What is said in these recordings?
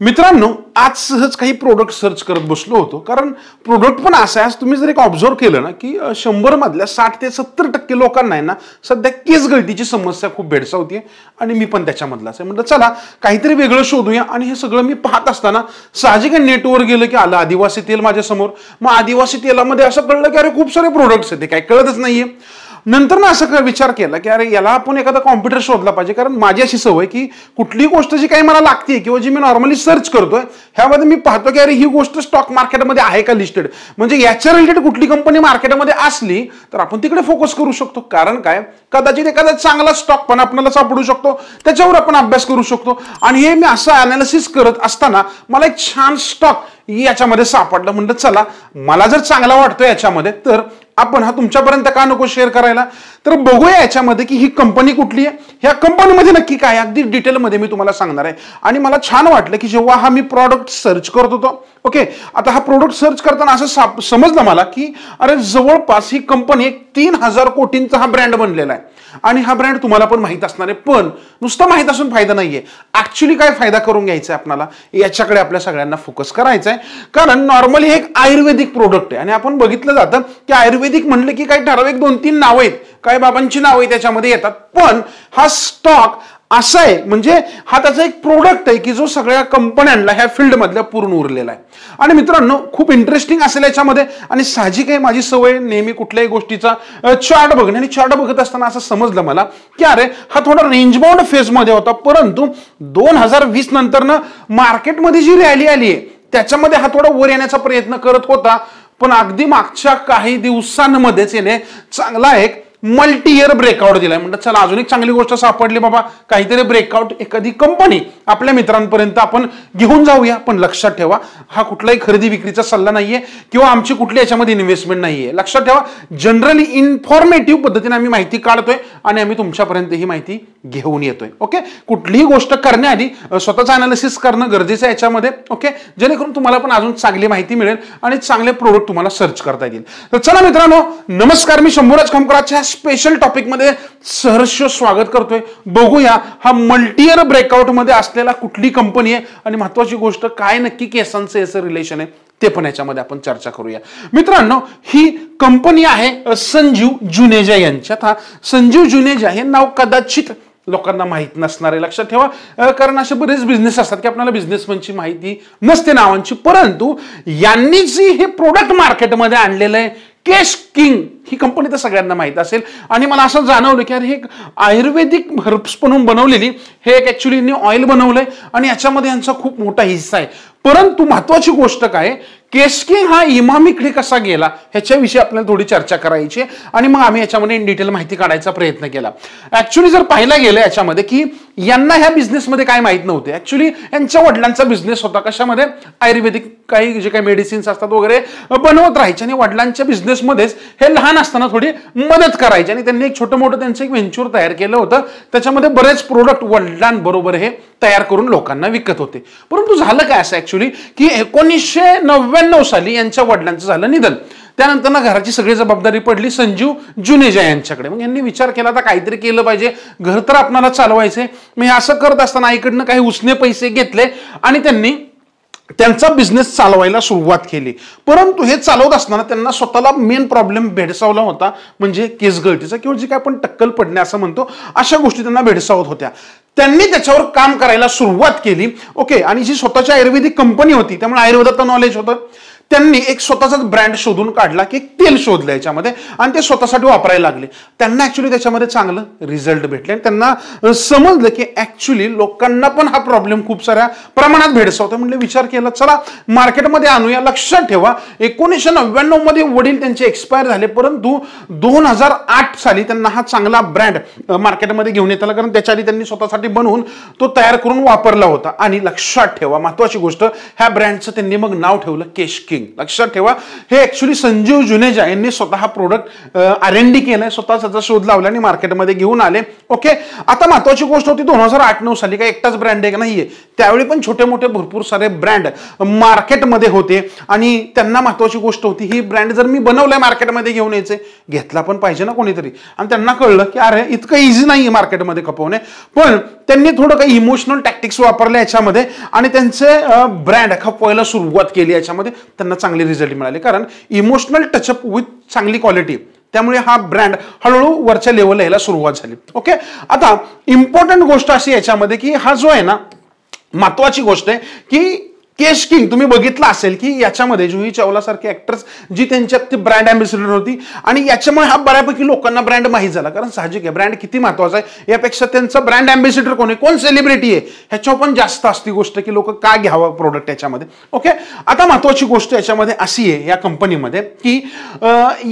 मित्रांनो आज सहज काही प्रोडक्ट सर्च करत बसलो होतो. कारण प्रोडक्ट पण असं आहे तुम्ही जर एक ऑब्झर्व केलं ना की शंभर मधल्या साठ ते सत्तर टक्के लोकांना आहे ना सध्या केस गळतीची समस्या खूप भेडसावते आणि मी पण त्याच्यामधलाच आहे. म्हटलं चला काहीतरी वेगळं शोधूया आणि हे सगळं मी पाहत असताना साहजिक नेटवर गेलं की आलं आदिवासी तेल माझ्यासमोर. मग आदिवासी तेलामध्ये असं कळलं की अरे खूप सारे प्रोडक्ट्स आहेत ते काही कळतच नाहीये. नंतर ना असं विचार केला की अरे याला आपण एखादा कॉम्प्युटर शोधला पाहिजे. कारण माझी अशी सवय की कुठली गोष्ट जी काही मला लागते किंवा जी मी नॉर्मली सर्च करतोय ह्यामध्ये मी पाहतो की अरे ही गोष्ट स्टॉक मार्केटमध्ये आहे का लिस्टेड म्हणजे याच्या रिलेटेड कुठली कंपनी मार्केटमध्ये असली तर आपण तिकडे फोकस करू शकतो. कारण काय? कदाचित एखादा चांगला स्टॉक पण आपल्याला सापडू शकतो. त्याच्यावर आपण अभ्यास करू शकतो. आणि हे मी असं अनालिसिस करत असताना मला एक छान स्टॉक याच्यामध्ये सापडलं. म्हणलं चला मला जर चांगला वाटतो याच्यामध्ये तर आपण हा तुमच्यापर्यंत का नको शेअर करायला? तर बघूया याच्यामध्ये की ही कंपनी कुठली आहे. ह्या कंपनीमध्ये नक्की काय अगदी डिटेलमध्ये मी तुम्हाला सांगणार आहे. आणि मला छान वाटलं की जेव्हा हा मी प्रॉडक्ट सर्च करत होतो ओके आता हा प्रोडक्ट सर्च करताना असं साप- समजलं मला की अरे जवळपास ही कंपनी एक तीन हजार कोटींचा हा ब्रँड बनलेला आहे. आणि हा ब्रँड तुम्हाला पण माहीत असणार आहे. पण नुसतं माहीत असून फायदा नाहीये. ॲक्च्युली काय फायदा करून घ्यायचा आहे आपल्याला याच्याकडे आपल्या सगळ्यांना फोकस करायचा आहे. कारण नॉर्मली हे एक आयुर्वेदिक प्रोडक्ट आहे. आणि आपण बघितलं जातं की आयुर्वेदिक म्हणलं की काही ठराविक दोन तीन नावं आहेत. काही बाबांची नावं आहेत त्याच्यामध्ये येतात. पण हा स्टॉक असं आहे. म्हणजे हा त्याचा एक प्रोडक्ट आहे की जो सगळ्या कंपन्यांना ह्या फील्डमधल्या पूर्ण उरलेला आहे. आणि मित्रांनो खूप इंटरेस्टिंग असेल याच्यामध्ये. आणि साहजिक आहे माझी सवय नेहमी कुठल्याही गोष्टीचा चार्ट बघणे. आणि चार्ट बघत असताना असं समजलं मला की अरे हा थोडा रेंजबाउंड फेजमध्ये होता. परंतु दोन हजार वीस नंतरनं मार्केटमध्ये जी रॅली आली आहे त्याच्यामध्ये हा थोडा वर येण्याचा प्रयत्न करत होता. पण अगदी मागच्या काही दिवसांमध्येच येणे चांगला एक मल्टी इयर ब्रेकआउट दिलाय. म्हणतात चला अजून एक चांगली गोष्ट सापडली बाबा. काहीतरी ब्रेकआउट एखादी कंपनी आपल्या मित्रांपर्यंत आपण घेऊन जाऊया. पण लक्षात ठेवा हा कुठलाही खरेदी विक्रीचा सल्ला नाहीये किंवा आमची कुठली याच्यामध्ये इन्व्हेस्टमेंट नाहीये. लक्षात ठेवा जनरली इन्फॉर्मेटिव्ह पद्धतीने आम्ही माहिती काढतोय आणि आम्ही तुमच्यापर्यंत ही माहिती घेऊन येतोय. ओके कुठलीही गोष्ट करण्याआधी स्वतःचं अनालिसिस करणं गरजेचं आहे याच्यामध्ये. ओके जेणेकरून तुम्हाला पण अजून चांगली माहिती मिळेल आणि चांगले प्रोडक्ट तुम्हाला सर्च करता येतील. तर चला मित्रांनो नमस्कार. मी शंभूराज खमकराच्या स्पेशल टॉपिकमध्ये सहर्ष स्वागत करतोय. बघूया हा मल्टीयर ब्रेकआउटमध्ये असलेला कुठली कंपनी आहे? आणि महत्वाची गोष्ट काय नक्की केसांचं याचं रिलेशन आहे? ते पण याच्यामध्ये आपण चर्चा करूया. मित्रांनो ही कंपनी आहे संजीव जुनेजा यांच्यात. हा संजीव जुनेजा हे नाव कदाचित लोकांना माहीत नसणारे. लक्षात ठेवा कारण असे बरेच बिझनेस असतात की आपल्याला बिझनेसमॅनची माहिती नसते नावांची. परंतु यांनी जी हे प्रोडक्ट मार्केटमध्ये आणलेलं आहे. केश किंग ही कंपनी तर सगळ्यांना माहीत असेल. आणि मला असं जाणवलं की अरे हे एक आयुर्वेदिक हर्ब्स म्हणून बनवलेली हे एक ॲक्च्युली ऑइल बनवलंय. आणि याच्यामध्ये यांचा खूप मोठा हिस्सा आहे. परंतु महत्वाची गोष्ट काय केसकिंग हा इमामीकडे कसा गेला ह्याच्याविषयी आपल्याला थोडी चर्चा करायची आणि मग आम्ही याच्यामध्ये इन डिटेल माहिती काढायचा प्रयत्न केला. ऍक्च्युली जर पाहायला गेलं याच्यामध्ये की यांना ह्या बिझनेसमध्ये काय माहीत नव्हते. ऍक्च्युली यांच्या वडिलांचा बिझनेस होता कशामध्ये? आयुर्वेदिक काही जे काही मेडिसिन्स असतात वगैरे बनवत राहायचे आणि वडिलांच्या बिझनेसमध्येच हे लहान असताना थोडी मदत करायची. आणि त्यांनी एक छोटं मोठं त्यांचं एक व्हेंचर तयार केलं होतं. त्याच्यामध्ये बरेच प्रोडक्ट वडिलांबरोबर हे तयार करून लोकांना विकत होते. परंतु झालं काय असं ॲक्च्युली की एकोणीसशे नव्याण्णव साली यांच्या वडिलांचं झालं निधन. त्यानंतर ना घराची सगळी जबाबदारी पडली संजीव जुनेजा यांच्याकडे. मग यांनी विचार केला तर काहीतरी केलं पाहिजे. घर तर आपणाला चालवायचंय. मग असं करत असताना आईकडनं काही उसने पैसे घेतले आणि त्यांनी त्यांचा बिझनेस चालवायला सुरुवात केली. परंतु हे चालवत असताना त्यांना स्वतःला मेन प्रॉब्लेम भेडसावला होता म्हणजे केस गळतीचा किंवा जी काय आपण टक्कल पडणे असं म्हणतो अशा गोष्टी त्यांना भेडसावत होत्या. त्यांनी त्याच्यावर काम करायला सुरुवात केली. ओके आणि जी स्वतःची आयुर्वेदिक कंपनी होती त्यामुळे आयुर्वेदाचं नॉलेज होतं. त्यांनी एक स्वतःचाच ब्रँड शोधून काढला की एक तेल शोधलं याच्यामध्ये. आणि ते स्वतःसाठी वापरायला लागले. त्यांना ॲक्च्युली त्याच्यामध्ये चांगलं रिझल्ट भेटले. आणि त्यांना समजलं की ॲक्च्युली लोकांना पण हा प्रॉब्लेम खूप साऱ्या प्रमाणात भेडसावतो म्हणजे विचार केला चला मार्केटमध्ये आणूया. लक्षात ठेवा. एकोणीसशे नव्याण्णवमध्ये वडील त्यांचे एक्सपायर झाले. परंतु दोन हजार आठ साली त्यांना हा चांगला ब्रँड मार्केटमध्ये घेऊन येत आला. कारण त्याच्या आधी त्यांनी स्वतःसाठी बनवून तो तयार करून वापरला होता. आणि लक्षात ठेवा महत्वाची गोष्ट ह्या ब्रँडचं त्यांनी मग नाव ठेवलं केश किंग लक्षात ठेवा हे ऍक्च्युली संजीव जुनेजा यांनी स्वतः हा प्रोडक्ट आर एन डी केलाय. स्वतः त्याचा शोध लावला आणि मार्केटमध्ये घेऊन आले. ओके आता महत्वाची गोष्ट होती दोन हजार आठ नऊ साली काय एकटाच ब्रँड आहे का नाहीये. त्यावेळी पण छोटे मोठे भरपूर सारे ब्रँड मार्केटमध्ये होते. आणि त्यांना महत्वाची गोष्ट होती ही ब्रँड जर मी बनवलाय मार्केटमध्ये घेऊन यायचे घेतला पण पाहिजे ना कोणीतरी. आणि त्यांना कळलं की अरे इतकं इझी नाही मार्केटमध्ये खपवणे. पण त्यांनी थोडं काही इमोशनल टॅक्टिक्स वापरले याच्यामध्ये आणि त्यांचे ब्रँड खपवायला सुरुवात केली याच्यामध्ये. त्यांना चांगले रिझल्ट मिळाले. कारण इमोशनल टचअप विथ चांगली क्वालिटी त्यामुळे हा ब्रँड हळूहळू वरच्या लेवलला यायला सुरुवात झाली. ओके आता इम्पॉर्टंट गोष्ट अशी याच्यामध्ये की हा जो आहे ना महत्वाची गोष्ट आहे की केश किंग तुम्ही बघितलं असेल की याच्यामध्ये जुही चावला सारखी ऍक्टर्स जी त्यांच्यात ती ब्रँड अँबॅसिडर होती आणि याच्यामुळे हा बऱ्यापैकी लोकांना ब्रँड माहीत झाला. कारण साहजिक आहे ब्रँड किती महत्त्वाचा आहे यापेक्षा त्यांचा ब्रँड अँबॅसिडर कोण आहे कोण सेलिब्रिटी आहे ह्याच्यावर पण जास्त असती गोष्ट की लोक का घ्यावं प्रोडक्ट याच्यामध्ये. ओके आता महत्वाची गोष्ट याच्यामध्ये अशी आहे या कंपनीमध्ये की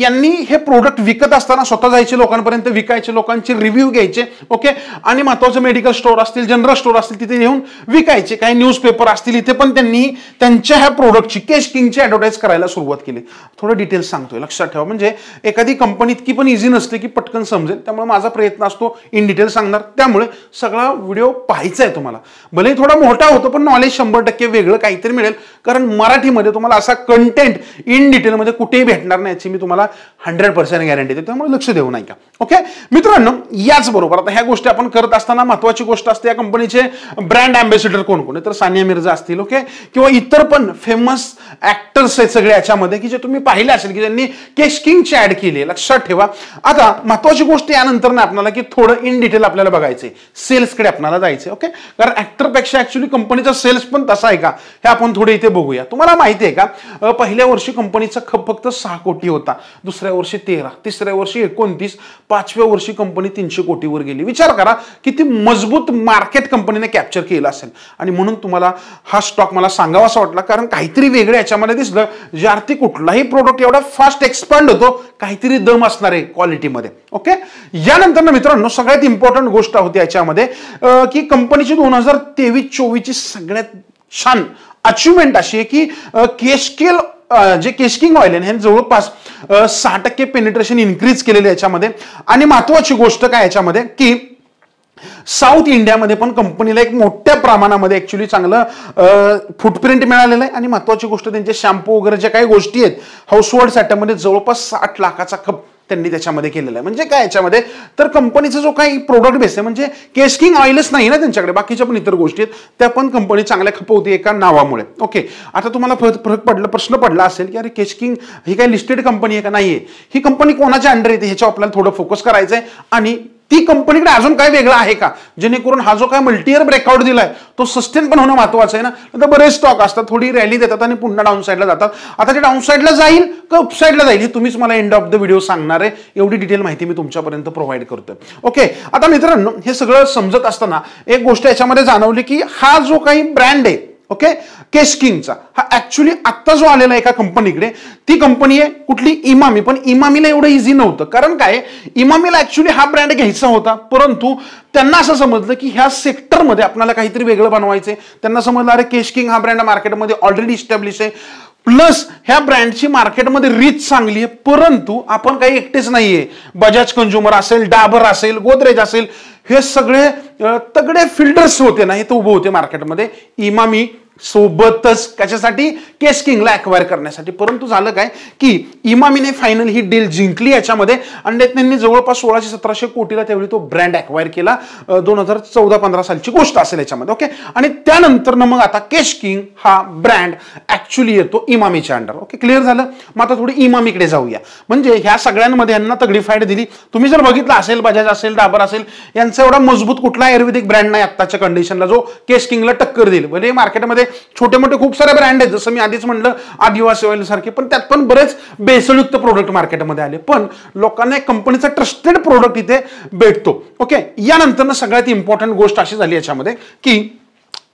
यांनी हे प्रोडक्ट विकत असताना स्वतः जायचे लोकांपर्यंत विकायचे लोकांचे रिव्ह्यू घ्यायचे. ओके आणि महत्वाचं मेडिकल स्टोअर असतील जनरल स्टोअर असतील तिथे येऊन विकायचे. काही न्यूजपेपर असतील इथे पण त्यांनी त्यांनी त्यांच्या ह्या प्रोडक्टची केश किंगची ऍडव्हर्टाईज करायला सुरुवात केली. थोडं डिटेल्स सांगतोय लक्षात ठेवा. म्हणजे एखादी कंपनी इतकी पण इझी नसते की पटकन समजेल. त्यामुळे माझा प्रयत्न असतो इन डिटेल सांगणार. त्यामुळे सगळा व्हिडिओ पाहायचा आहे तुम्हाला. भले थोडा मोठा होतो पण नॉलेज शंभर टक्के वेगळं काहीतरी मिळेल. कारण मराठीमध्ये तुम्हाला असा कंटेंट इन डिटेलमध्ये कुठेही भेटणार नाही याची मी तुम्हाला हंड्रेड पर्सेंट गॅरंटी देतो. त्यामुळे लक्ष देऊ नाही का ओके मित्रांनो याच बरोबर आता ह्या गोष्टी आपण करत असताना महत्वाची गोष्ट असते या कंपनीचे ब्रँड अँबॅसिडर कोण कोण तर सानिया मिर्झा असतील ओके किंवा इतर पण फेमस ऍक्टर्स आहेत सगळे याच्यामध्ये की जे तुम्ही पाहिले असेल की ज्यांनी केश किंगची ऍड केली लक्षात ठेवा. आता महत्वाची गोष्ट यानंतर ना आपल्याला की थोडं इन डिटेल आपल्याला बघायचंय. सेल्सकडे आपल्याला जायचंय ओके कारण ऍक्टरपेक्षा ऍक्च्युली कंपनीचा सेल्स पण तसा आहे का? हे आपण थोडे इथे बघूया. तुम्हाला माहिती आहे का? पहिल्या वर्षी कंपनीचा खप फक्त सहा कोटी होता. दुसऱ्या वर्षी तेरा तिसऱ्या वर्षी एकोणतीस पाचव्या वर्षी कंपनी तीनशे कोटीवर गेली. विचार करा किती मजबूत मार्केट कंपनीने कॅप्चर केलं असेल. आणि म्हणून तुम्हाला हा स्टॉक मला सांगावा असं वाटला. कारण काहीतरी वेगळं याच्यामध्ये दिसलं. जे आरती कुठलाही प्रोडक्ट एवढा फास्ट एक्सपांड होतो काहीतरी दम असणार आहे क्वालिटीमध्ये ओके यानंतर मित्रांनो सगळ्यात इम्पॉर्टंट गोष्ट होती याच्यामध्ये की कंपनीची दोन हजार तेवीस चोवीसची सगळ्यात छान अचिव्हमेंट अशी आहे की केशकेल जे केशकिंग ऑइल आहे हे जवळपास सहा टक्के पेनिट्रेशन इन्क्रीज केलेले याच्यामध्ये. आणि महत्वाची गोष्ट काय याच्यामध्ये की साऊथ इंडियामध्ये पण कंपनीला एक मोठ्या प्रमाणामध्ये ॲक्च्युली चांगलं फुटप्रिंट मिळालेलं आहे. आणि महत्त्वाची गोष्ट त्यांचे शॅम्पू वगैरे ज्या काही गोष्टी आहेत हाऊसवर्ड सेटमध्ये जवळपास साठ लाखाचा खप त्यांनी त्याच्यामध्ये केलेलं आहे. म्हणजे काय याच्यामध्ये? तर कंपनीचा जो काही प्रोडक्ट बेस आहे म्हणजे केशकिंग ऑइलच नाही ना त्यांच्याकडे बाकीच्या पण इतर गोष्टी आहेत त्या पण कंपनी चांगल्या खपवते एका नावामुळे. ओके आता तुम्हाला फरक पडला प्रश्न पडला असेल की अरे केशकिंग ही काही लिस्टेड कंपनी आहे का? नाही आहे ही कंपनी कोणाच्या अंडर येते? ह्याच्यावर आपल्याला थोडं फोकस करायचं आहे आणि ती कंपनीकडे अजून काय वेगळं आहे का? जेणेकरून हा जो काय मल्टीयर ब्रेकआउट दिलाय तो सस्टेन पण होणं महत्वाचं आहे ना? तर बरेच स्टॉक असतात थोडी रॅली देतात आणि पुन्हा डाऊन साईडला जातात. आता ते डाऊन साईडला जाईल का अपसाईडला जाईल हे तुम्हीच मला एंड ऑफ द व्हिडिओ सांगणार आहे. एवढी डिटेल माहिती मी तुमच्यापर्यंत प्रोव्हाइड करतोय. ओके आता मित्रांनो हे सगळं समजत असताना एक गोष्ट याच्यामध्ये जाणवली की हा जो काही ब्रँड आहे ओके? केशकिंगचा हा ऍक्च्युली आत्ता जो आलेला एका कंपनीकडे ती कंपनी आहे कुठली? इमामी पण इमामीला एवढं इझी नव्हतं. कारण काय? इमामीला ऍक्च्युली हा ब्रँड घ्यायचा होता. परंतु त्यांना असं समजलं की ह्या सेक्टरमध्ये आपल्याला काहीतरी वेगळं बनवायचंय. त्यांना समजलं अरे केशकिंग हा ब्रँड मार्केटमध्ये ऑलरेडी इस्टॅब्लिश आहे. प्लस ह्या ब्रँडची मार्केटमध्ये रीच चांगली आहे परंतु आपण काही एकटेच नाहीये. बजाज कंझ्युमर असेल डाबर असेल गोदरेज असेल हे सगळे तगडे फिल्डर्स होते ना हे तर उभे होते मार्केटमध्ये. इमामी सोबतच कशासाठी केस्किंगला अक्वायर करण्यासाठी. परंतु झालं काय की इमामीने फायनल ही डील जिंकली याच्यामध्ये. आणि त्यांनी जवळपास सोळाशे सतराशे कोटीला त्यावेळी तो ब्रँड अक्वायर केला. दोन हजार चौदा पंधरा सालची गोष्ट असेल याच्यामध्ये ओके आणि त्यानंतर मग आता केश किंग हा ब्रँड ऍक्च्युली येतो इमामीच्या अंडर ओके क्लिअर झालं? मग आता थोडी इमामीकडे जाऊया. म्हणजे ह्या सगळ्यांमध्ये यांना तगडी फाईट दिली. तुम्ही जर बघितलं असेल बजाज असेल डाबर असेल यांचा एवढा मजबूत कुठला आयुर्वेदिक ब्रँड नाही आत्ताच्या कंडिशनला जो केश किंगला टक्कर देईल. म्हणजे मार्केटमध्ये छोटे मोठे खूप सारे ब्रँड आहेत जसं मी आधीच म्हणलं आदिवासी ऑइल सारखे पण त्यात पण बरेच बेसळयुक्त प्रोडक्ट मार्केटमध्ये आले. पण लोकांना एक कंपनीचा ट्रस्टेड प्रोडक्ट इथे भेटतो. ओके यानंतर सगळ्यात इम्पॉर्टंट गोष्ट अशी झाली याच्यामध्ये की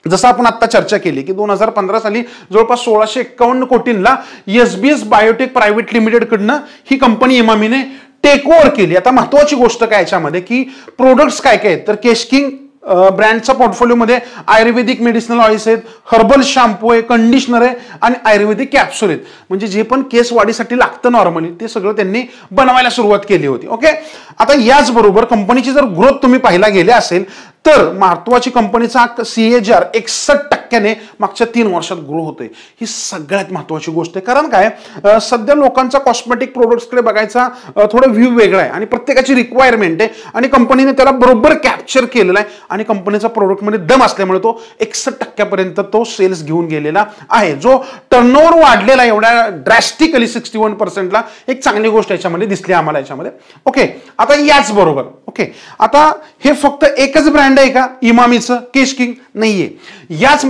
जसं आपण आता चर्चा केली की दोन हजार पंधरा साली जवळपास सोळाशे एक्कावन्न कोटींना एसबीएस बायोटेक प्रायव्हेट लिमिटेडकडनं ही कंपनी इमामीने टेक ओव्हर केली. आता महत्वाची गोष्ट काय याच्यामध्ये की प्रोडक्ट्स काय काय आहेत? तर केशकिंग ब्रँडचा पोर्टफोलिओमध्ये आयुर्वेदिक मेडिसिनल ऑइल्स आहेत हर्बल शॅम्पू आहे कंडिशनर आहे आणि आयुर्वेदिक कॅप्सूल आहेत. म्हणजे जे पण केस वाढीसाठी लागतं नॉर्मली ते सगळं त्यांनी बनवायला सुरुवात केली होती. ओके आता याचबरोबर कंपनीची जर ग्रोथ तुम्ही पाहायला गेले असेल तर महत्वाची कंपनीचा सी एच आर एकसष्ट टक्क्याने मागच्या तीन वर्षात ग्रो होतोय. ही सगळ्यात महत्वाची गोष्ट आहे. कारण काय? सध्या लोकांचा कॉस्मेटिक प्रोडक्ट्सकडे बघायचा थोडं व्ह्यू वेगळा आहे. आणि प्रत्येकाची रिक्वायरमेंट आहे. आणि कंपनीने त्याला बरोबर कॅप्चर केलेला आहे. आणि कंपनीचा प्रोडक्टमध्ये दम असल्यामुळे तो एकसष्ट टक्क्यापर्यंत तो सेल्स घेऊन गेलेला आहे. जो टर्नओव्हर वाढलेला एवढ्या ड्रॅस्टिकली सिक्स्टी वन पर्सेंटला एक चांगली गोष्ट याच्यामध्ये दिसली आम्हाला याच्यामध्ये. ओके आता याच बरोबर ओके आता हे फक्त एकच ब्रँड आहे का? इमामीचं केश किंग? नाहीये.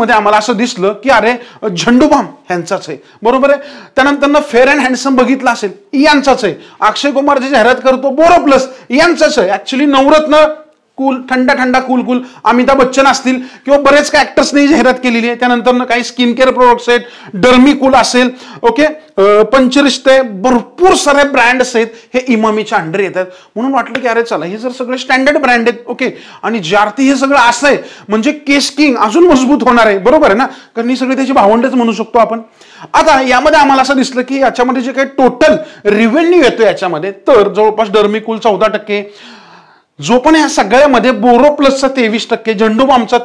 मध्ये आम्हाला असं दिसलं की अरे झंडूबाम ह्यांचाच आहे. बरोबर आहे? त्यानंतर फेअर अँड हँडसम बघितलं असेल यांचाच आहे. अक्षय कुमार जे जाहिरात करतो बोरो प्लस यांचाच आहे. ऍक्च्युली नवरत्न कूल थंड थंडा कूल कूल. अमिताभ बच्चन असतील किंवा बरेच काय ऍक्टर्सनी जाहिरात केलेली आहे. त्यानंतर काही स्किन केअर प्रोडक्ट्स आहेत. डर्मी कूल असेल. ओके पंचरिश्ते भरपूर सारे ब्रँड्स आहेत. हे इमामीच्या अंडर येतात. म्हणून वाटलं की अरे चला हे जर सगळे स्टँडर्ड ब्रँड आहेत. ओके आणि ज्यार्थी हे सगळं असं आहे म्हणजे केस किंग अजून मजबूत होणार आहे. बरोबर आहे ना? कारण ही सगळी त्याची भावंडच म्हणू शकतो आपण. आता यामध्ये आम्हाला असं दिसलं की याच्यामध्ये जे काही टोटल रिव्हेन्यू येतो याच्यामध्ये तर जवळपास डर्मी कूल चौदा टक्के जो पण या सगळ्यामध्ये बोरो प्लसचा तेवीस टक्के झंडूबामचा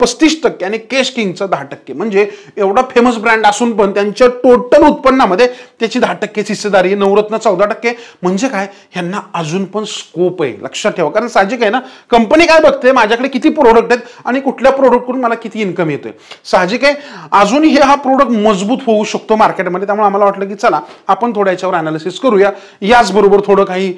पस्तीस टक्के आणि केश किंगचं दहा टक्के. म्हणजे एवढा फेमस ब्रँड असून पण त्यांच्या टोटल उत्पन्नामध्ये त्याची दहा टक्के हिस्सेदारी नवरत्न चौदा टक्के. म्हणजे काय? ह्यांना अजून पण स्कोप आहे. लक्षात ठेवा. कारण साहजिक आहे ना? कंपनी काय बघते? माझ्याकडे किती प्रोडक्ट आहेत आणि कुठल्या प्रोडक्टकडून मला किती इन्कम येतोय? साहजिक आहे? अजून हे हा प्रोडक्ट मजबूत होऊ शकतो मार्केटमध्ये त्यामुळे आम्हाला वाटलं की चला आपण थोड्या याच्यावर अनालिसिस करूया. याचबरोबर थोडं काही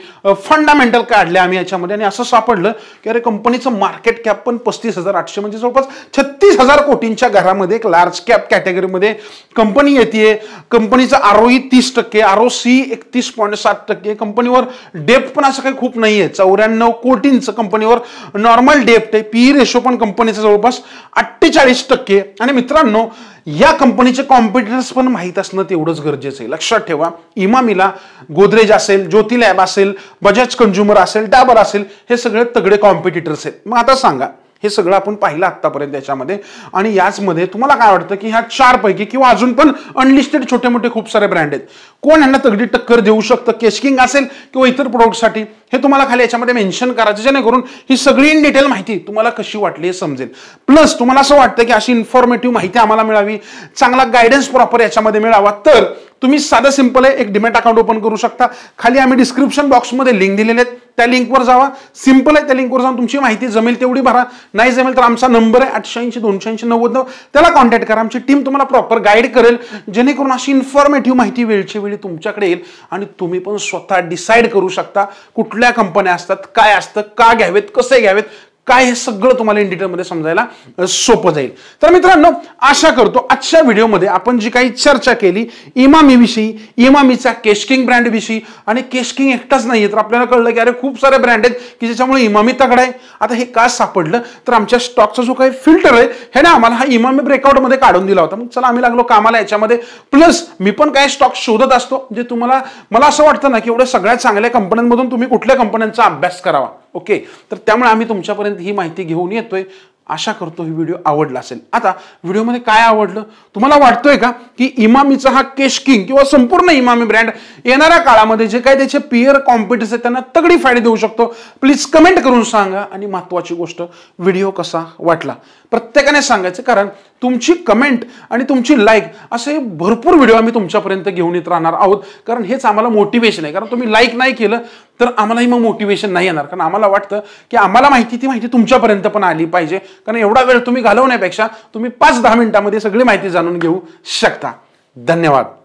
फंडामेंटल काढले आम्ही याच्यामध्ये. आणि असं सापडलं की अरे कंपनीचं मार्केट कॅप पण पस्तीस हजार आठशे म्हणजे जवळपास छत्तीस हजार कोटींच्या घरामध्ये एक लार्ज कॅप कॅटेगरीमध्ये कंपनी येते कंपनीचा आरओई तीस टक्के आर ओ सी एकतीस पॉईंट सात टक्के. कंपनीवर डेप्ट पण असं काही खूप नाही आहे चौऱ्याण्णव कोटींचं कंपनीवर नॉर्मल डेप्ट आहे. पी रेशो पण कंपनीचा जवळपास अठ्ठेचाळीस टक्के. आणि मित्रांनो या कंपनीचे कॉम्पिटिटर्स पण माहीत असणं तेवढंच गरजेचं आहे. लक्षात ठेवा इमामीला गोदरेज असेल ज्योती लॅब असेल बजाज कंझ्युमर असेल डाबर असेल हे सगळे तगडे कॉम्पिटिटर्स आहेत. मग आता सांगा हे सगळं आपण पाहिलं आत्तापर्यंत याच्यामध्ये. आणि याचमध्ये तुम्हाला काय वाटतं की ह्या चारपैकी किंवा अजून पण अनलिस्टेड छोटे मोठे खूप सारे ब्रँड आहेत. कोण ह्यांना तगडी टक्कर देऊ शकतं? केशकिंग असेल किंवा इतर प्रोडक्टसाठी हे तुम्हाला खाली याच्यामध्ये मेन्शन करायचं जेणेकरून ही सगळी इन डिटेल माहिती तुम्हाला कशी वाटली हे समजेल. प्लस तुम्हाला असं वाटतं की अशी इन्फॉर्मेटिव्ह माहिती आम्हाला मिळावी चांगला गायडन्स प्रॉपर याच्यामध्ये मिळावा तर तुम्ही साधं सिंपल आहे. एक डिमेट अकाउंट ओपन करू शकता. खाली आम्ही डिस्क्रिप्शन बॉक्समध्ये लिंक दिलेले आहेत. त्या लिंकवर जावा. सिंपल आहे त्या लिंकवर जाऊन तुमची माहिती जमेल तेवढी भरा. नाही जमेल तर आमचा नंबर आहे आठशे ऐंशी दोनशे ऐंशी नव्वद नऊ त्याला कॉन्टॅक्ट करा. आमची टीम तुम्हाला प्रॉपर गाईड करेल. जेणेकरून अशी इन्फॉर्मेटिव्ह माहिती वेळच्या वेळी तुमच्याकडे येईल आणि तुम्ही पण स्वतः डिसाईड करू शकता कुठल्या कंपन्या असतात काय असतं का घ्यावेत कसे घ्यावेत काय हे सगळं तुम्हाला इन डिटेलमध्ये समजायला सोपं जाईल. तर मित्रांनो आशा करतो आजच्या व्हिडिओमध्ये आपण जी काही चर्चा केली इमामीविषयी इमामीचा केशकिंग ब्रँडविषयी आणि केशकिंग एकटाच नाही तर आपल्याला कळलं की अरे खूप सारे ब्रँड आहेत की ज्याच्यामुळे इमामी तगडा आहे. आता हे का सापडलं? तर आमच्या स्टॉकचा जो काही फिल्टर आहे हे ना आम्हाला हा इमामी ब्रेकआउटमध्ये काढून दिला होता. मग चला आम्ही लागलो कामाला याच्यामध्ये. प्लस मी पण काय स्टॉक शोधत असतो जे तुम्हाला मला असं वाटतं ना की एवढ्या सगळ्या चांगल्या कंपन्यांमधून तुम्ही कुठल्या कंपन्यांचा अभ्यास करावा. ओके. तर त्यामुळे आम्ही तुमच्यापर्यंत ही माहिती घेऊन येतोय. आशा करतो ही व्हिडिओ आवडला असेल. आता व्हिडिओमध्ये काय आवडलं? तुम्हाला वाटतोय का की इमामीचा हा केश किंग किंवा संपूर्ण इमामी ब्रँड येणाऱ्या काळामध्ये जे काही त्याचे पियर कॉम्पिटिस आहेत त्यांना तगडी फायदे देऊ शकतो? प्लीज कमेंट करून सांगा. आणि महत्वाची गोष्ट व्हिडिओ कसा वाटला? प्रत्येकाने सांगायचं कारण तुमची कमेंट आणि तुमची लाईक असे भरपूर व्हिडिओ आम्ही तुमच्यापर्यंत घेऊन येत राहणार आहोत. कारण हेच आम्हाला मोटिवेशन आहे. कारण तुम्ही लाईक नाही केलं तर आम्हालाही मग मोटिवेशन नाही येणार. कारण आम्हाला वाटतं की आम्हाला माहिती ती माहिती तुमच्यापर्यंत पण आली पाहिजे. कारण एवढा वेळ तुम्ही घालवण्यापेक्षा तुम्ही पाच दहा मिनिटामध्ये सगळी माहिती जाणून घेऊ शकता. धन्यवाद.